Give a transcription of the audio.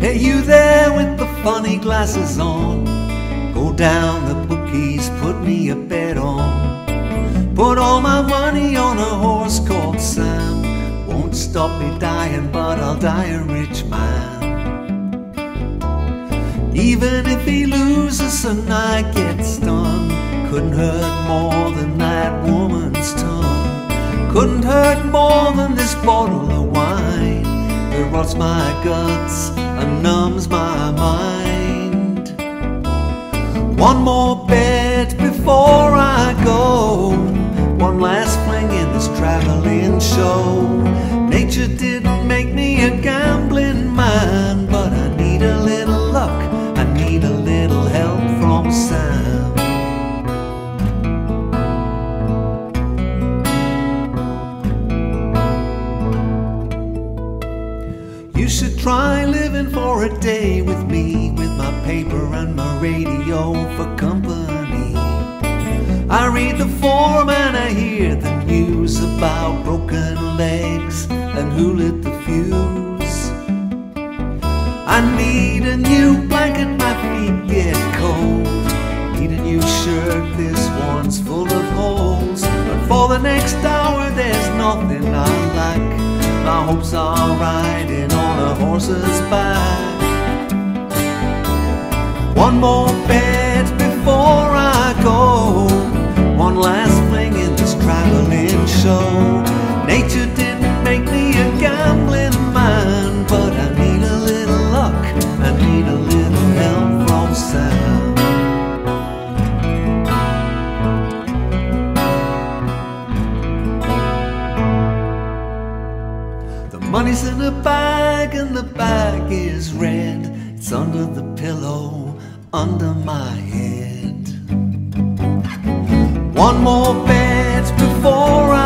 Hey, you there with the funny glasses on. Go down the bookies, put me a bet on. Put all my money on a horse called Sam. Won't stop me dying, but I'll die a rich man. Even if he loses and I get stung, couldn't hurt more than that woman's tongue. Couldn't hurt more than this bottle of wine that rots my guts and numbs my mind. One more bet before I go. One last fling in this traveling show. Nature didn't make me a gambling man, should try living for a day with me, with my paper and my radio for company. I read the form and I hear the news about broken legs and who lit the fuse. I need a new blanket, my feet get cold. Need a new shirt, this one's full of holes. But for the next hour, there's nothing I My hopes are riding on a horse's back. One more money's in a bag and the bag is red. It's under the pillow, under my head. One more bed before I